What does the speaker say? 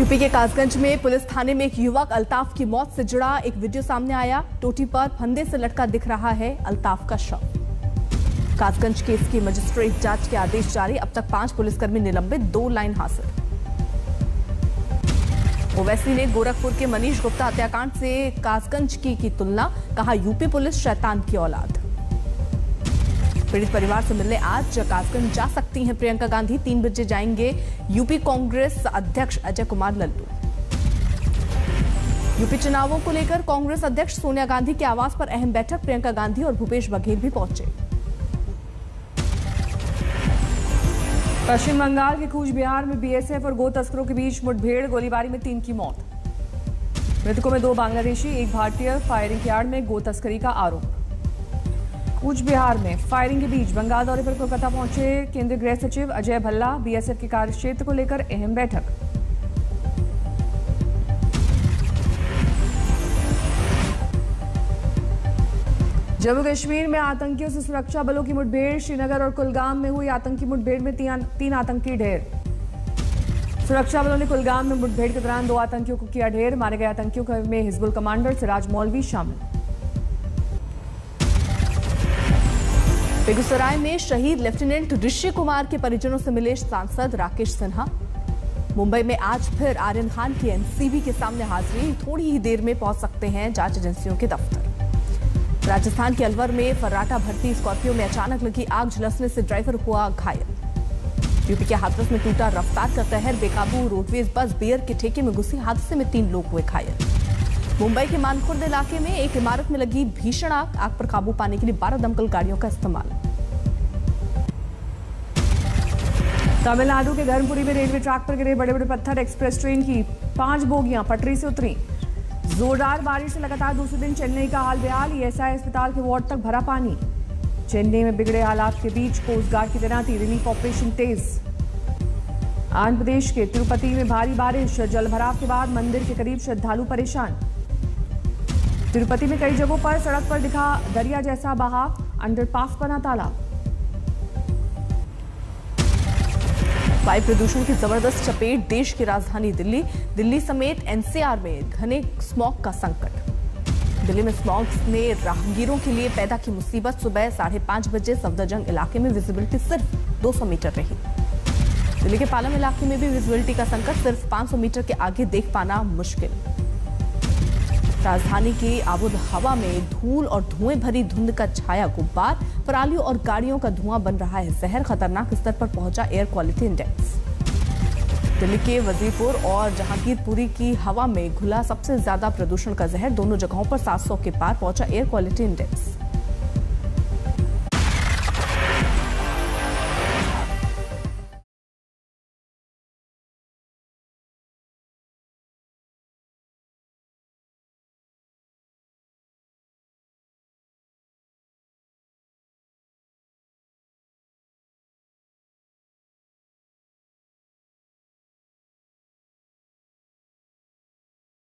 UP के कासगंज में police थाने में एक युवक अल्ताफ की मौत से जुड़ा एक वीडियो सामने आया। टोटी पर फंदे से लटका दिख रहा है अल्ताफ का शव। कासगंज केस की मजिस्ट्रेट जाँच के आदेश जारी। अब तक पाँच पुलिसकर्मी निलंबित, दो लाइन हासिल। ओवैसी ने गोरखपुर के मनीष गुप्ता हत्याकांड से कासगंज की की तुलना, कहा यूपी पुलिस शैतान की औलाद। पीड़ित परिवार से मिलने आज कासगंज जा सकती हैं। प्रियंका गांधी तीन बजे जाएँगे। यूपी कांग्रेस अध्यक्ष अजय कुमार लल्लू। यूपी चुनावों को लेकर कांग्रेस अध्यक्ष सोनिया गांधी के आवास पर अहम बैठक। प्रियंका गांधी और भूपेश बघेल भी पहुँचे। पश्चिम बंगाल के कूच बिहार में बीएसएफ और गो तस्करों के बीच मुठभेड़, गोलीबारी में तीन की मौत। मृतकों में दो बांग्लादेशी, एक भारतीय। फायरिंग यार्ड में गो तस्करी का आरोप। कूच बिहार में फायरिंग के बीच बंगाल दौरे पर कोलकाता पहुँचे केंद्रीय गृह सचिव अजय भल्ला बीएसएफ के कार्य क्षेत्र को लेकर अहम बैठक। जम्मू कश्मीर में आतंकियों से सुरक्षा बलों की मुठभेड़ श्रीनगर और कुलगाम में हुई आतंकी मुठभेड़ में तीन, तीन आतंकी ढेर। सुरक्षा बलों ने कुलगाम में मुठभेड़ के दौरान दो आतंकियों को किया ढेर मारे गए आतंकियों में हिजबुल कमांडर सिराज मौलवी शामिल। बेगूसराय में शहीद लेफ्टिनेंट ऋषि कुमार के परिजनों से मिले सांसद राकेश सिन्हा। मुंबई में आज फिर आर्यन खान की एनसीबी के सामने हाजिरी। थोड़ी ही देर में पहुँच सकते हैं जाँच एजेंसियों के दफ्तर। राजस्थान के अलवर में फर्राटा भर्ती स्कॉर्पियो में अचानक लगी आग, झुलसने से ड्राइवर हुआ घायल। यूपी के हाथरस में टूटा रफ्तार का कहर बेकाबू रोडवेज़ बस, बेयर के ठेके में घुसी हादसे में तीन लोग हुए घायल। मुंबई के मानखुर्द इलाके में एक इमारत में लगी भीषण आग। आग पर काबू पाने के लिए बारह दमकल गाड़ियों का इस्तेमाल। तमिलनाडु के धर्मपुरी में रेलवे ट्रैक पर गिरे बड़े बड़े पत्थर। एक्सप्रेस ट्रेन की पाँच बोगियाँ पटरी से उतरी। जोरदार बारिश से लगातार दूसरे दिन चेन्नई का हाल बेहाल। ईएसआई अस्पताल के वार्ड तक भरा पानी। चेन्नई में बिगड़े हालात के बीच कोस्ट गार्ड की तैनाती। रिलीफ ऑपरेशन तेज। आंध्र प्रदेश के तिरुपति में भारी बारिश। जलभराव के बाद मंदिर के करीब श्रद्धालु परेशान। तिरुपति में कई जगहों पर सड़क पर दिखा दरिया जैसा बहाव, अंडरपास बना तालाब। वायु प्रदूषण की ज़बरदस्त चपेट देश की राजधानी दिल्ली। दिल्ली समेत एनसीआर में घने स्मॉग का संकट। दिल्ली में स्मॉग ने राहगीरों के लिए पैदा की मुसीबत। सुबह साढ़े पाँच बजे सफदरजंग इलाके में विजिबिलिटी सिर्फ़ 200 मीटर रही। दिल्ली के पालम इलाके में भी विजिबिलिटी का संकट। सिर्फ़ 500 मीटर के आगे देख पाना मुश्किल। राजधानी के आबुद हवा में धूल और धुएँ भरी धुंध का छाया गुब्बार पराली और गाड़ियों का धुआँ बन रहा है। जहर खतरनाक स्तर पर पहुँचा एयर क्वालिटी इंडेक्स। दिल्ली के वजीरपुर और जहांगीरपुरी की हवा में घुला सबसे ज़्यादा प्रदूषण का जहर। दोनों जगहों पर 700 के पार पहुँचा एयर क्वालिटी इंडेक्स।